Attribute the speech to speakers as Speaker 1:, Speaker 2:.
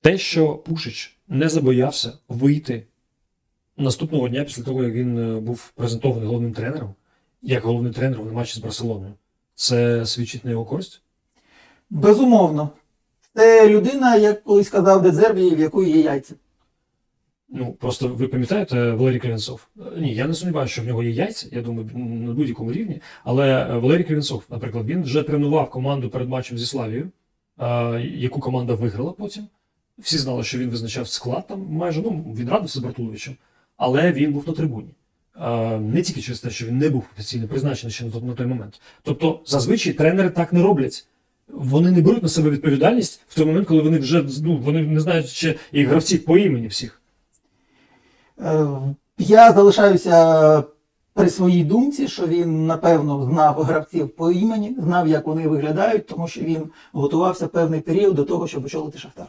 Speaker 1: Те, що Пушич не забоявся вийти наступного дня після того, як він е, був презентований головним тренером, як головний тренер на матчі з Барселоною, це свідчить на його користь?
Speaker 2: Безумовно. Це людина, як колись казав Дезербі, в якої є яйця.
Speaker 1: Ну, просто ви пам'ятаєте Валерій Кривенцов? Е, Ні, я не сумніваюся, що в нього є яйця, я думаю, на будь-якому рівні. Але е, Валерій Кривенцов, наприклад, він вже тренував команду перед матчем зі Славією, е, яку команда виграла потім. Всі знали, що він визначав склад там майже, ну, він радився Бартуловичем, але він був на трибуні. Е, Не тільки через те, що він не був офіційно призначений ще на той, момент. Тобто, зазвичай тренери так не роблять. Вони не беруть на себе відповідальність в той момент, коли вони вже ну, вони не знають ще і гравців по імені всіх.
Speaker 2: Е, Я залишаюся при своїй думці, що він напевно знав гравців по імені, знав, як вони виглядають, тому що він готувався певний період до того, щоб очолити Шахтар.